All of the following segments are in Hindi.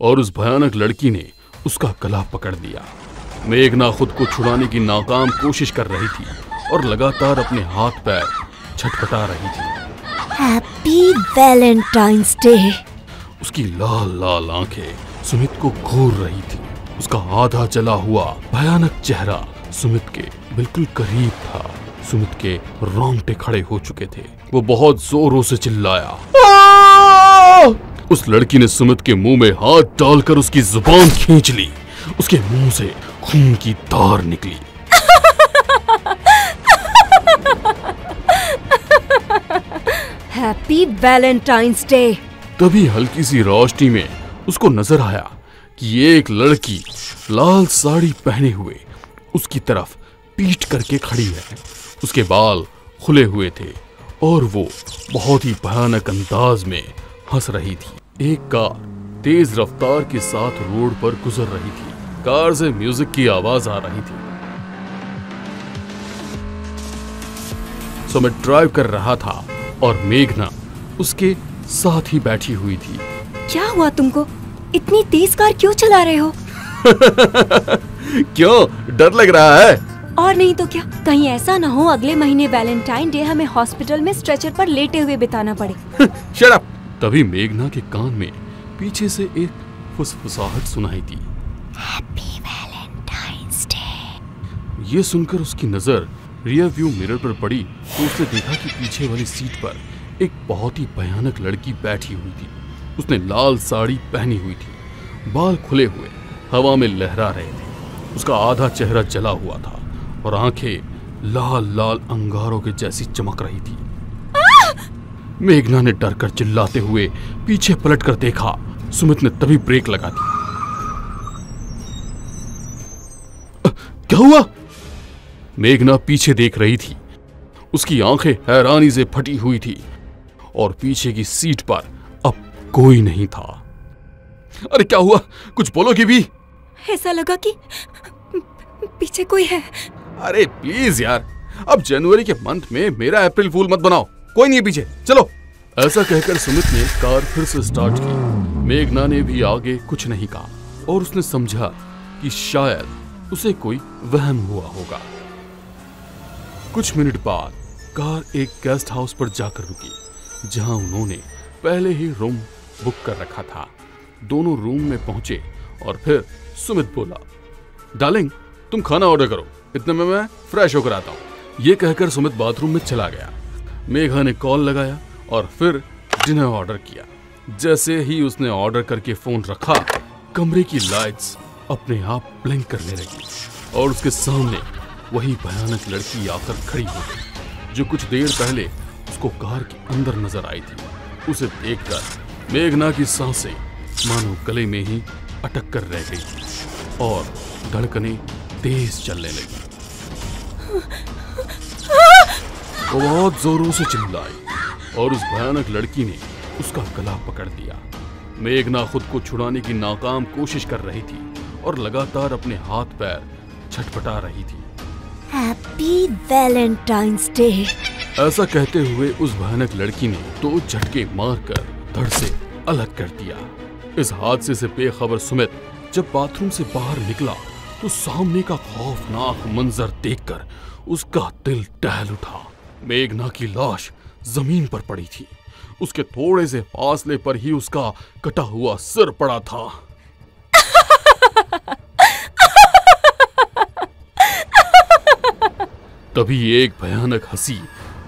और उस भयानक लड़की ने उसका गला पकड़ लिया। मेघना खुद को छुड़ाने की नाकाम कोशिश कर रही थी और लगातार अपने हाथ पैर छटपटा रही थी। हैप्पी वैलेंटाइंस डे उसकी लाल लाल आँखें सुमित को घूर रही थी। उसका आधा जला हुआ भयानक चेहरा सुमित के बिल्कुल करीब था। सुमित के रोंगटे खड़े हो चुके थे। वो बहुत जोरों से चिल्लाया। उस लड़की ने सुमित के मुँह में हाथ डालकर उसकी ज़ुबान खींच ली। उसके मुँह से खून की धार निकली। Happy valentine's day. तभी हल्की सी रोशनी में उसको नज़र आया कि एक लड़की लाल साड़ी पहने हुए उसकी तरफ़ पीट करके खड़ी है। उसके बाल खुले हुए थे और वो बहुत ही भयानक अंदाज में हंस रही थी। एक कार तेज रफ्तार के साथ रोड पर गुजर रही थी। कार से म्यूज़िक की आवाज़ आ रही थी। सो मैं ड्राइव कर रहा था और मेघना उसके साथ ही बैठी हुई थी। क्या हुआ तुमको? इतनी तेज कार क्यों चला रहे हो? क्यों? डर लग रहा है। और नहीं तो क्या? कहीं ऐसा ना हो अगले महीने वैलेंटाइन डे हमें हॉस्पिटल में स्ट्रेचर पर लेटे हुए बिताना पड़े। अप तभी मेघना के कान में पीछे से एक फुसफुसाहट सुनाई दी। ये सुनकर उसकी नज़र रियर व्यू मिरर पर पड़ी तो उसने देखा कि पीछे वाली सीट पर एक बहुत ही भयानक लड़की बैठी हुई थी। उसने लाल साड़ी पहनी हुई थी। बाल खुले हुए हवा में लहरा रहे थे। उसका आधा चेहरा जला हुआ था और आँखें लाल लाल अंगारों के जैसी चमक रही थी। मेघना ने डर कर चिल्लाते हुए पीछे पलट कर देखा सुमित ने तभी ब्रेक लगा दी। क्या हुआ? मेघना पीछे देख रही थी। उसकी आँखें हैरानी से फटी हुई थी और पीछे की सीट पर अब कोई नहीं था। अरे क्या हुआ? कुछ बोलोगी भी? ऐसा लगा कि पीछे कोई है। अरे प्लीज़ यार अब जनवरी के मंथ में मेरा अप्रैल फूल मत बनाओ। कोई नहीं है पीछे। चलो। ऐसा कहकर सुमित ने कार फिर से स्टार्ट की। मेघना ने भी आगे कुछ नहीं कहा और उसने समझा कि शायद उसे कोई वहम हुआ होगा। कुछ मिनट बाद कार एक गेस्ट हाउस पर जाकर रुकी, जहाँ उन्होंने पहले ही रूम बुक कर रखा था। दोनों रूम में पहुँचे और फिर सुमित बोला, डार्लिंग, तुम खाना ऑर्डर करो। इतने में मैं फ्रेश होकर आता हूँ। ये कहकर सुमित बाथरूम में चला गया। मेघा ने कॉल लगाया और फिर डिनर ऑर्डर किया। जैसे ही उसने ऑर्डर करके फ़ोन रखा, कमरे की लाइट्स अपने आप ब्लिंक करने लगी और उसके सामने वही भयानक लड़की आकर खड़ी हो गई, जो कुछ देर पहले उसको कार के अंदर नज़र आई थी। उसे देखकर मेघना की साँसें मानो गले में ही अटक कर रह गई और धड़कने तेज चलने लगी। वो बहुत जोरों से चिल्लाई और उस भयानक लड़की ने उसका गला पकड़ लिया। मेघना खुद को छुड़ाने की नाकाम कोशिश कर रही थी और लगातार अपने हाथ पैर छटपटा रही थी। हैप्पी वैलेंटाइंस डे ऐसा कहते हुए उस भयानक लड़की ने दो झटके मारकर धड़ से अलग कर दिया। इस हादसे से बेखबर सुमित जब बाथरूम से बाहर निकला तो सामने का खौफनाक मंजर देखकर उसका दिल टहल उठा। मेघना की लाश ज़मीन पर पड़ी थी। उसके थोड़े से फासले पर ही उसका कटा हुआ सिर पड़ा था। तभी एक भयानक हँसी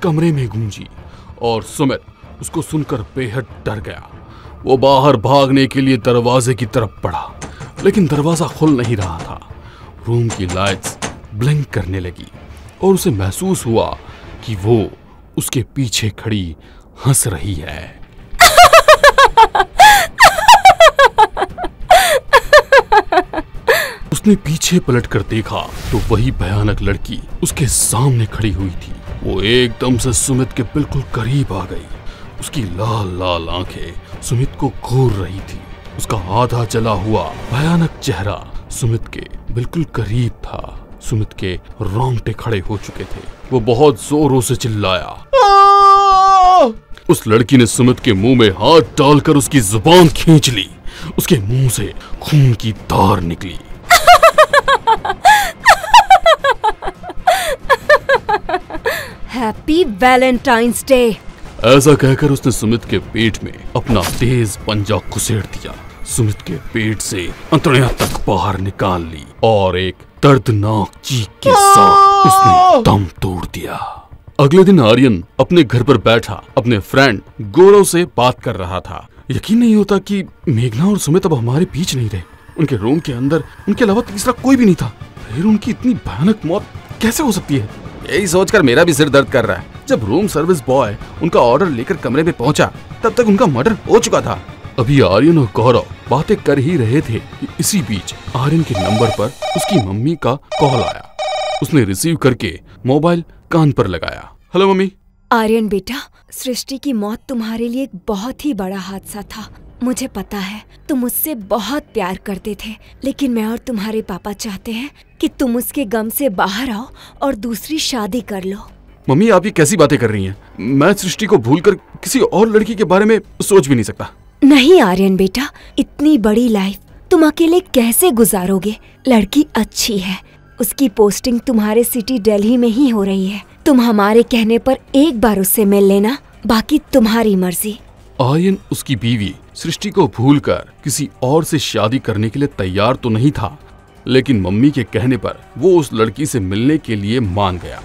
कमरे में गूंजी और सुमित उसको सुनकर बेहद डर गया। वो बाहर भागने के लिए दरवाजे की तरफ़ बढ़ा लेकिन दरवाज़ा खुल नहीं रहा था। रूम की लाइट्स ब्लिंक करने लगी और उसे महसूस हुआ कि वो उसके पीछे खड़ी हंस रही है। उसने पीछे पलट कर देखा तो वही भयानक लड़की उसके सामने खड़ी हुई थी। वो एकदम से सुमित के बिल्कुल करीब आ गई। उसकी लाल लाल आँखें सुमित को घूर रही थी। उसका आधा जला हुआ भयानक चेहरा सुमित के बिल्कुल करीब था। सुमित के रोंगटे खड़े हो चुके थे। वो बहुत जोरों से चिल्लाया। उस लड़की ने सुमित के मुँह में हाथ डालकर उसकी ज़ुबान खींच ली। उसके मुँह से खून की धार निकली। Happy valentine's day. ऐसा कहकर उसने सुमित के पेट में अपना तेज पंजा घुसेड़ दिया। सुमित के पेट से अंतड़ियाँ तक बाहर निकाल ली और एक दर्दनाक चीख के साथ उसने दम तोड़ दिया। अगले दिन आर्यन अपने घर पर बैठा अपने फ्रेंड गौरव से बात कर रहा था। यकीन नहीं होता कि मेघना और सुमित अब हमारे बीच नहीं रहे। उनके रूम के अंदर उनके अलावा तीसरा कोई भी नहीं था। फिर उनकी इतनी भयानक मौत कैसे हो सकती है? यही सोचकर मेरा भी सिर दर्द कर रहा है। जब रूम सर्विस बॉय उनका ऑर्डर लेकर कमरे में पहुँचा तब तक उनका मर्डर हो चुका था। अभी आर्यन और गौरव बातें कर ही रहे थे कि इसी बीच आर्यन के नंबर पर उसकी मम्मी का कॉल आया। उसने रिसीव करके मोबाइल कान पर लगाया। Hello mummy. आर्यन बेटा सृष्टि की मौत तुम्हारे लिए एक बहुत ही बड़ा हादसा था। मुझे पता है तुम उससे बहुत प्यार करते थे लेकिन मैं और तुम्हारे पापा चाहते हैं कि तुम उसके गम से बाहर आओ और दूसरी शादी कर लो। मम्मी आप ये कैसी बातें कर रही हैं? मैं सृष्टि को भूलकर किसी और लड़की के बारे में सोच भी नहीं सकता। नहीं, आर्यन बेटा, इतनी बड़ी लाइफ तुम अकेले कैसे गुजारोगे? लड़की अच्छी है। उसकी पोस्टिंग तुम्हारे सिटी दिल्ली में ही हो रही है। तुम हमारे कहने पर एक बार उससे मिल लेना, बाकी तुम्हारी मर्ज़ी। आर्यन, उसकी बीवी सृष्टि को भूलकर किसी और से शादी करने के लिए तैयार तो नहीं था, लेकिन मम्मी के कहने पर वो उस लड़की से मिलने के लिए मान गया।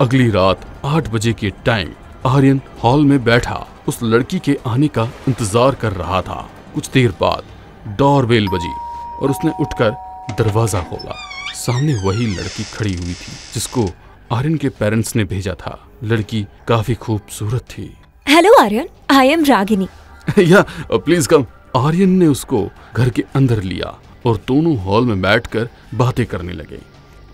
अगली रात आठ बजे के टाइम आर्यन हॉल में बैठा। उस लड़की के आने का इंतज़ार कर रहा था। कुछ देर बाद डोरबेल बजी और उसने उठकर दरवाज़ा खोला। सामने वही लड़की खड़ी हुई थी जिसको आर्यन के पेरेंट्स ने भेजा था। लड़की काफ़ी खूबसूरत थी। Hello Aryan. I am Ragini. या प्लीज़ कम आर्यन ने उसको घर के अंदर लिया और दोनों हॉल में बैठकर बातें करने लगे।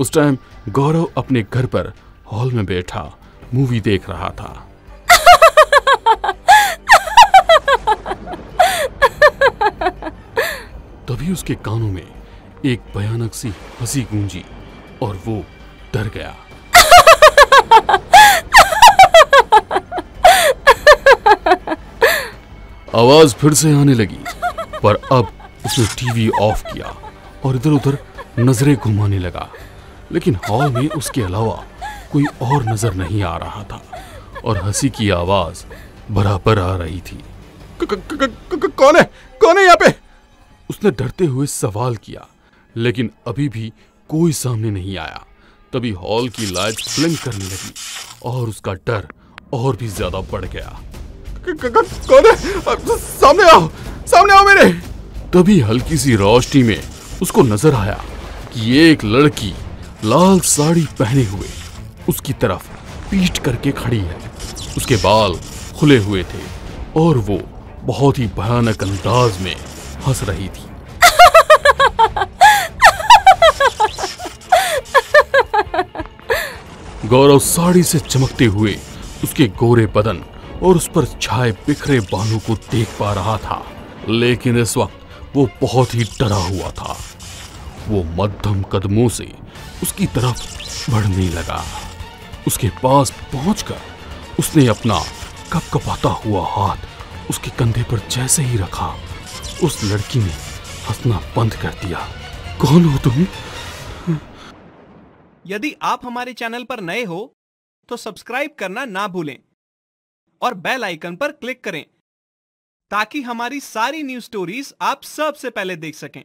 उस टाइम गौरव अपने घर पर हॉल में बैठा मूवी देख रहा था। तभी उसके कानों में एक भयानक सी हँसी गूंजी और वो डर गया। आवाज़ फिर से आने लगी, पर अब उसने टीवी ऑफ़ किया और इधर उधर नज़रें घुमाने लगा। लेकिन हॉल में उसके अलावा कोई और नज़र नहीं आ रहा था और हँसी की आवाज़ बराबर आ रही थी। कौन है? कौन है यहाँ पे? उसने डरते हुए सवाल किया, लेकिन अभी भी कोई सामने नहीं आया। तभी हॉल की लाइट ब्लिंक करने लगी और उसका डर और भी ज़्यादा बढ़ गया। कौन है? सामने आओ सामने आओ मेरे। तभी हल्की सी रोशनी में उसको नज़र आया कि एक लड़की लाल साड़ी पहने हुए उसकी तरफ़ पीट करके खड़ी है। उसके बाल खुले हुए थे और वो बहुत ही भयानक अंदाज में हंस रही थी। गौरव साड़ी से चमकते हुए उसके गोरे बदन और उस पर छाए बिखरे बालों को देख पा रहा था, लेकिन इस वक्त वो बहुत ही डरा हुआ था। वो मध्यम कदमों से उसकी तरफ़ बढ़ने लगा। उसके पास पहुंचकर उसने अपना कपकपाता हुआ हाथ उसके कंधे पर जैसे ही रखा उस लड़की ने हंसना बंद कर दिया। कौन हो तुम? यदि आप हमारे चैनल पर नए हो तो सब्सक्राइब करना ना भूलें और बेल आइकन पर क्लिक करें ताकि हमारी सारी न्यूज़ स्टोरीज आप सबसे पहले देख सकें।